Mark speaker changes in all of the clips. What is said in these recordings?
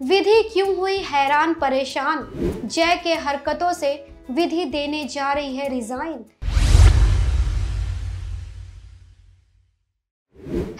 Speaker 1: विधि क्यों हुई? हैरान, परेशान। जय के हरकतों से विधि देने जा रही है रिजाइन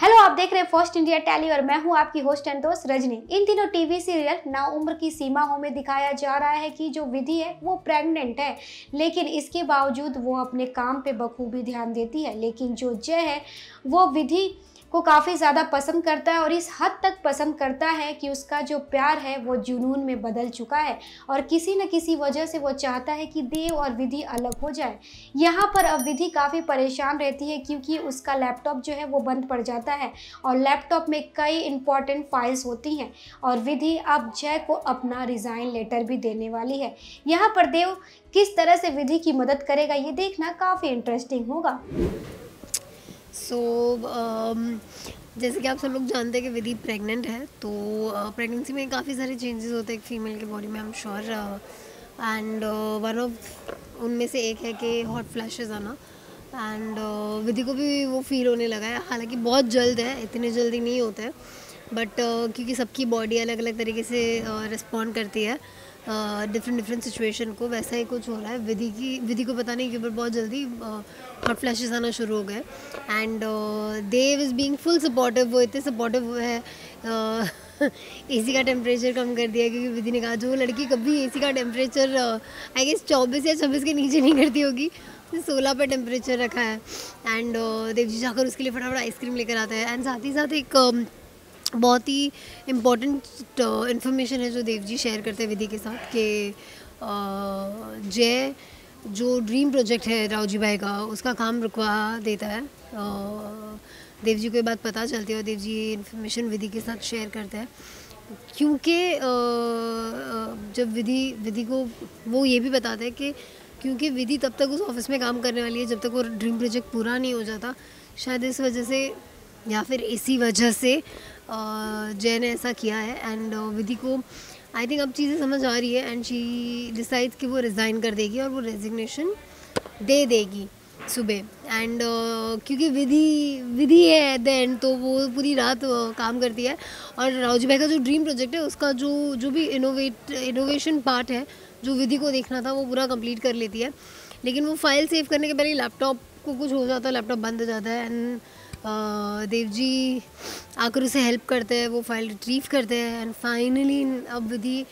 Speaker 1: हेलो आप देख रहे हैं फ़र्स्ट इंडिया टैली और मैं हूँ आपकी होस्ट एंड दोस्त रजनी। इन दिनों टीवी सीरियल ना उम्र की सीमाओं में दिखाया जा रहा है कि जो विधि है, वो प्रेग्नेंट है। लेकिन इसके बावजूद वो अपने काम पे बखूबी ध्यान देती है। लेकिन जो जय है, वो विधि को काफ़ी ज़्यादा पसंद करता है और इस हद तक पसंद करता है कि उसका जो प्यार है वो जुनून में बदल चुका है और किसी न किसी वजह से वो चाहता है कि देव और विधि अलग हो जाए। यहाँ पर अब विधि काफ़ी परेशान रहती है क्योंकि उसका लैपटॉप जो है वो बंद पड़ जाता है और लैपटॉप में कई इंपॉर्टेंट फाइल्स होती हैं और विधि अब जय को अपना रिज़ाइन लेटर भी देने वाली है। यहाँ पर देव किस तरह से विधि की मदद करेगा ये देखना काफ़ी इंटरेस्टिंग होगा।
Speaker 2: सो so, um, जैसे कि आप सब लोग जानते हैं कि विधि प्रेग्नेंट है तो प्रेगनेंसी uh, में काफ़ी सारे चेंजेस होते हैं फीमेल के बॉडी में I am sure and one of उनमें से एक है कि हॉट फ्लैशेस आना एंड uh, विधि को भी वो फील होने लगा है। हालाँकि बहुत जल्द है इतने जल्दी नहीं होते बट uh, क्योंकि सबकी बॉडी अलग अलग तरीके से रिस्पॉन्ड uh, करती है। डिफरेंट डिफरेंट सिचुएशन को वैसा ही कुछ हो रहा है। विधि की, विधि को पता नहीं कि ऊपर बहुत जल्दी हॉट फ्लैशेस आना शुरू हो गए and Dev is being full supportive वो इतने सपोर्टिव है। ए एसी का टेम्परेचर कम कर दिया क्योंकि विधि ने कहा, जो लड़की कभी एसी का टेम्परेचर आई गेस चौबीस या छब्बीस के नीचे नहीं करती होगी सोलह पर टेम्परेचर रखा है। एंड देव जी जाकर उसके लिए फटाफट आइसक्रीम लेकर आते हैं। एंड साथ ही साथ एक बहुत ही इम्पोर्टेंट इन्फॉर्मेशन uh, है जो देव जी शेयर करते हैं विधि के साथ कि uh, जय जो ड्रीम प्रोजेक्ट है राव जी भाई का उसका काम रुकवा देता है। Uh, देव जी को ये बात पता चलती है और देव जी ये इन्फॉर्मेशन विधि के साथ शेयर करते हैं। क्योंकि जब विधि विधि को वो ये भी बताते हैं कि क्योंकि विधि तब तक उस ऑफ़िस में काम करने वाली है जब तक वो ड्रीम प्रोजेक्ट पूरा नहीं हो जाता। शायद इस वजह से या फिर इसी वजह से जय ने ऐसा किया है एंड विधि को आई थिंक अब चीज़ें समझ आ रही है एंड शी डिसाइड कि वो रिज़ाइन कर देगी और वो रेजिग्नेशन दे देगी सुबह। एंड uh, क्योंकि विधि विधि है एट द एंड तो वो पूरी रात uh, काम करती है। और भाई का जो ड्रीम प्रोजेक्ट है उसका जो जो भी इनोवेट इनोवेशन पार्ट है जो विधि को देखना था वो पूरा कंप्लीट कर लेती है। लेकिन वो फ़ाइल सेव करने के पहले लैपटॉप को कुछ हो जाता है लैपटॉप बंद हो जाता है एंड देव जी आकर उसे हेल्प करते हैं, वो फ़ाइल रिट्रीव करते हैं एंड फाइनली अब विधि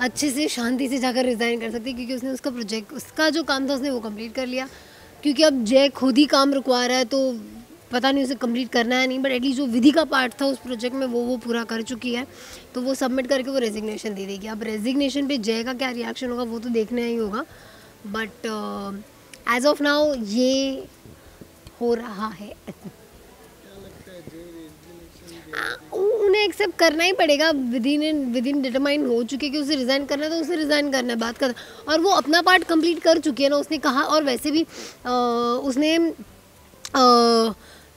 Speaker 2: अच्छे से, शांति से जाकर रिज़ाइन कर सकती है क्योंकि उसने उसका प्रोजेक्ट उसका जो काम था उसने वो कंप्लीट कर लिया। क्योंकि अब जय खुद ही काम रुकवा रहा है तो पता नहीं उसे कंप्लीट करना है नहीं बट एटलीस्ट जो विधि का पार्ट था उस प्रोजेक्ट में वो वो पूरा कर चुकी है। तो वो सबमिट करके वो रेजिग्नेशन दे देगी। अब रेजिग्नेशन पे जय का क्या रिएक्शन होगा वो तो देखना ही होगा। बट एज ऑफ़ नाउ ये हो रहा है। उन्हें एक्सेप्ट करना ही पड़ेगा। Within within determine हो चुके कि उसे रिज़ाइन करना है तो उसे रिज़ाइन करना है बात करना और वो अपना पार्ट कंप्लीट कर चुकी है ना उसने कहा और वैसे भी आ, उसने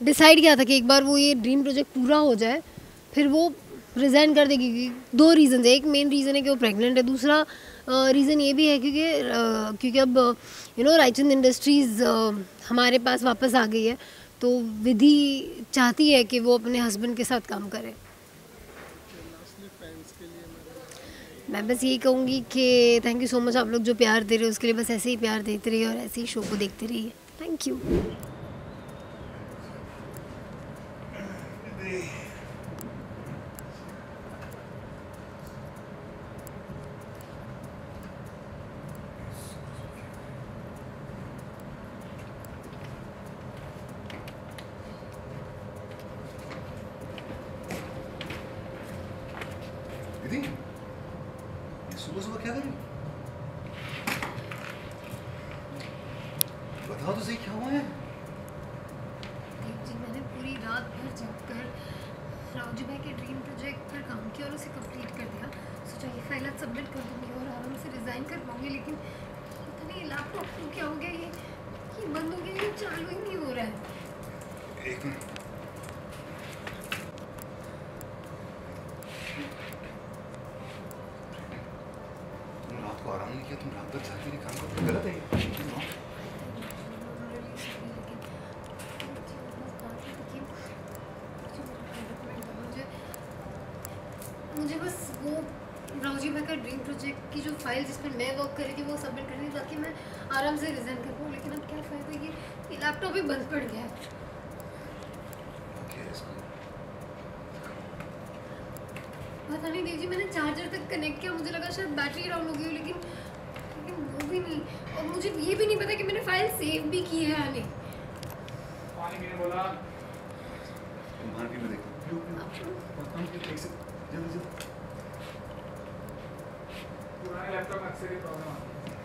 Speaker 2: डिसाइड किया था कि एक बार वो ये ड्रीम प्रोजेक्ट पूरा हो जाए फिर वो रिज़ाइन कर देगी क्योंकि दो रीज़न है। एक मेन रीज़न है कि वो प्रेग्नेंट है दूसरा रीज़न ये भी है क्योंकि क्योंकि अब यू नो रायचंद इंडस्ट्रीज़ हमारे पास वापस आ गई है। तो विधि चाहती है कि वो अपने हस्बैंड के साथ काम करे। मैं बस यही कहूँगी कि थैंक यू सो मच आप लोग जो प्यार दे रहे हो, उसके लिए बस ऐसे ही प्यार देते रहिए और ऐसे ही शो को देखते रहिए। थैंक यू
Speaker 3: दीदी सुबह सुबह क्या करें बताओ तो सही क्या हुआ है
Speaker 2: जी मैंने पूरी रात भर जगकर राजू भाई के ड्रीम प्रोजेक्ट पर काम किया और उसे कंप्लीट कर दिया। सोचा ये फ़ाइल आज सबमिट कर दूँगी और आराम से रिज़ाइन कर पाऊँगी लेकिन पता नहीं लैपटॉप क्या हो गया ये ये बंद हो गया ये चालू ही नहीं हो रहा है।
Speaker 3: एक मिनट। को आराम नहीं किया तुम रात भर जाके नहीं काम करते, गलत है
Speaker 2: मुझे बस वो रावजी भाई का ड्रीम प्रोजेक्ट की जो फ़ाइल जिस पर मैं वर्क कर रही थी, वो सबमिट करनी ताकि मैं आराम से रिजाइन कर पाऊँ। लेकिन अब क्या फ़ायदा ये लैपटॉप ही बंद पड़ गया है
Speaker 3: ओके इसको
Speaker 2: पता नहीं देव जी मैंने चार्जर तक कनेक्ट किया मुझे लगा शायद बैटरी डाउन हो गई हो लेकिन लेकिन वो भी नहीं। और मुझे ये भी नहीं पता कि मैंने फ़ाइल सेव भी की है या नहीं।
Speaker 4: पानी पीने बोला।
Speaker 3: तुम बाहर क्यों देखो एक से जल्दी जल्दी
Speaker 4: पुराने लैपटॉप में अक्सर ये प्रॉब्लम आती है।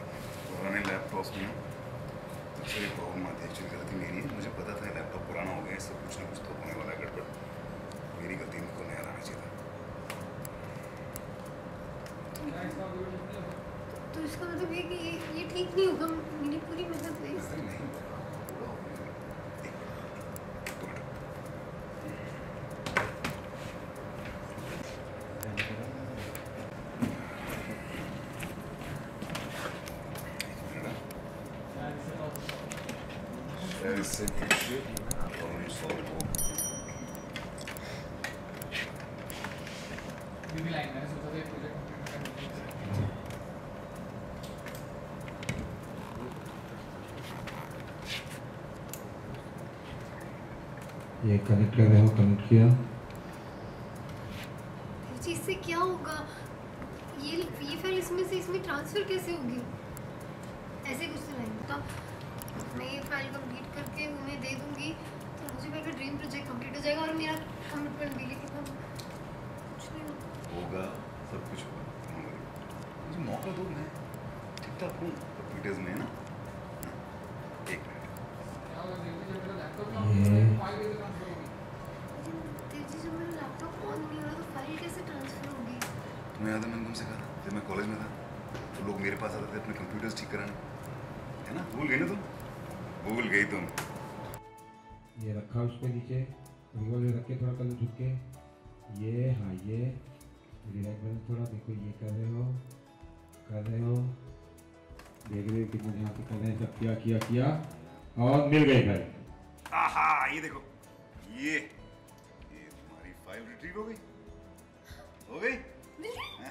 Speaker 3: पुराने लैपटॉप में सबसे ये प्रॉब्लम आती है एक्चुअली गलती मेरी है। मुझे पता था लैपटॉप पुराना हो गया इससे कुछ ना कुछ तो होने वाला है गड़बड़। मेरी गलती मेरे को नया लाना चाहिए था
Speaker 4: क्या इसका कोई ठीक नहीं होगा
Speaker 2: तो इसका मतलब ये कि ये ठीक नहीं होगा मेरी पूरी मेहनत वेस्ट
Speaker 3: अरे नहीं पूरा हो गया। एक- दो मिनट। एक मिनट, हाँ।
Speaker 4: शायद इससे तो
Speaker 3: शायद इससे कुछ प्रॉब्लम सॉल्व हो
Speaker 4: ये भी लाइन मैंने सोचा था ये प्रोजेक्ट कंप्लीट करने के
Speaker 5: ये कनेक्ट कर रहे हो कनेक्ट किया।
Speaker 2: जी इससे क्या होगा? ये ये फ़ाइल इसमें से इसमें ट्रांसफ़र कैसे होगी? ऐसे कुछ तो नहीं। तो मैं ये फ़ाइल कंप्लीट करके उन्हें दे दूँगी। तो मुझे मेरा ड्रीम प्रोजेक्ट कंप्लीट हो जाएगा और मेरा कमिटमेंट भी लेकिन अब कुछ नहीं होगा।
Speaker 3: होगा सब कुछ होगा। मुझे मौका दो मैं ठीक ठाक हूँ कंप्यूटर्स में ना हाँ, एक मिनट
Speaker 4: क्या होगा देखिए जब मेरा लैपटॉप
Speaker 5: ये-
Speaker 4: काम फ़ाइल कैसे ट्रांसफ़र होगी
Speaker 2: लेकिन तेज़ी जब मेरा लैपटॉप ऑन नहीं हो रहा तो फ़ाइल कैसे ट्रांसफ़र होगी
Speaker 3: है मैंने तुमसे कहा था जब मैं कॉलेज में था तो लोग मेरे पास आते थे अपने कंप्यूटर्स ठीक कराने। है ना? भूल गई ना तुम? भूल गई तुम।
Speaker 5: ये रखा उस पे नीचे रिवॉल्वर रख के थोड़ा कल झुक के। ये हाँ ये। रिलैक्स बैलेंस थोड़ा देखो ये कर रहे हो कर रहे हो। देख रहे हो कितना ध्यान से कर रहे हैं सब किया किया किया। और मिल गई भाई।
Speaker 3: आहा ये देखो। ये ये तुम्हारी फ़ाइल रिट्रीव हो गई। हो गई?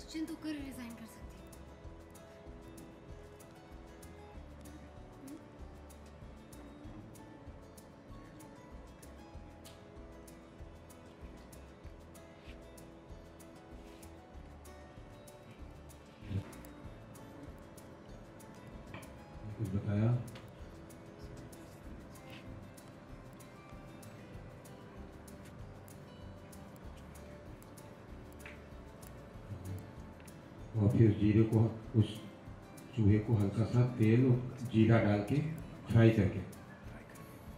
Speaker 2: निश्चिंत होकर रिज़ाइन कर सकती
Speaker 5: बताया? और फिर जीरे को उस चूहे को हल्का सा तेल और जीरा डाल के फ्राई करके।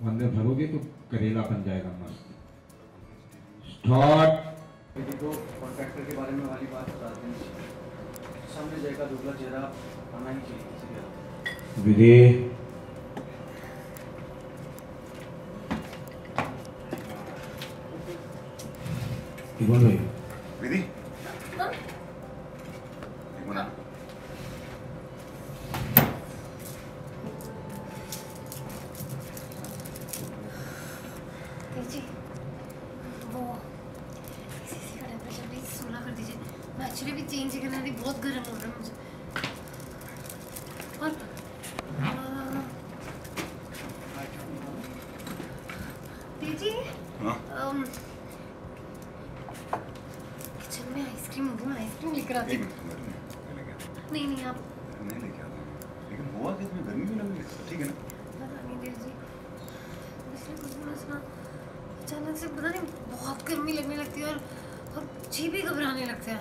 Speaker 5: अंदर भरोगे तो करेला बन जाएगा मस्त। स्टार्ट
Speaker 6: को कॉन्ट्रैक्टर के बारे में वाली बात बताते हैं। सामने का दुबला चेहरा आना ही चाहिए
Speaker 5: बोलो
Speaker 3: विधि एक मिनट
Speaker 2: जी वो सीसी का टेम्परेचर प्लीज़ सोलह कर दीजिए मैं एक्चुअली भी चेंज करना थी बहुत गर्म हो रहा है मुझे और दीदी
Speaker 3: हाँ
Speaker 2: किचन में आइसक्रीम होगी मैं आइसक्रीम लेकर आती हूँ नहीं नहीं आप
Speaker 3: नहीं लेके आता लेकिन हुआ कि इसमें गर्मी भी लग ठीक है ना
Speaker 2: अचानक से पता नहीं बहुत गर्मी लगने लगती है और और जी भी घबराने लगते हैं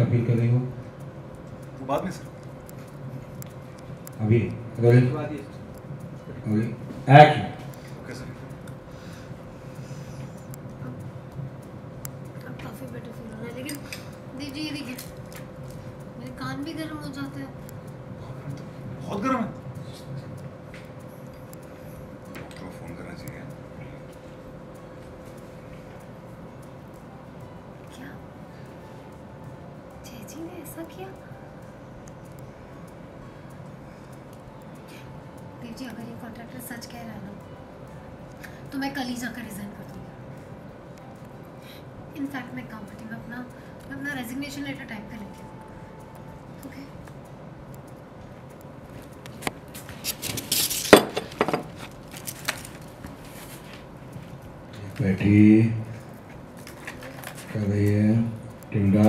Speaker 5: आप अपील कर रही हो?
Speaker 3: बाद में सर।
Speaker 5: अभी रोलिंग एक्शन
Speaker 3: ओके सर
Speaker 2: अब काफ़ी बेटर फील हो रहा है लेकिन दीजिए ये देखिए मेरे कान भी गर्म हो जाते हैं
Speaker 3: बहुत गर्म है डॉक्टर को फ़ोन करना चाहिए
Speaker 2: क्या जी ने ऐसा किया देव जी, अगर ये कॉन्ट्रैक्टर सच कह रहा है ना तो मैं कल ही जाकर रिजाइन कर दूँगी। इनफैक्ट मैं काम करती हूँ अपना, मैं अपना रेजिग्नेशन लेटर टाइप कर लेती हूँ। ओके
Speaker 5: बैठी कर रही है? टिल्डा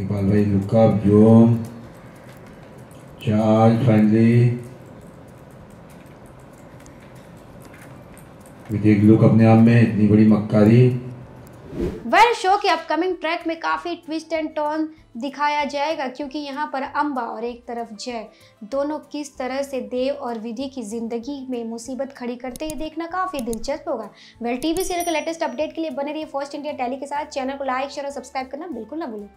Speaker 5: इकबाल भाई लुकअप जोम। चार्ज फाइनली विदेक लुक अपने आप में इतनी बड़ी मक्कारी।
Speaker 1: वेल शो के अपकमिंग ट्रैक में काफ़ी ट्विस्ट एंड टर्न दिखाया जाएगा, क्योंकि यहाँ पर अम्बा और एक तरफ़ जय। दोनों किस तरह से देव और विधि की ज़िंदगी में मुसीबत खड़ी करते ये देखना काफ़ी दिलचस्प होगा। वेल टीवी सीरियल के लेटेस्ट अपडेट के लिए बने रहिए फ़र्स्ट इंडिया टेली के साथ। चैनल को लाइक शेयर और सब्सक्राइब करना बिल्कुल ना भूलें।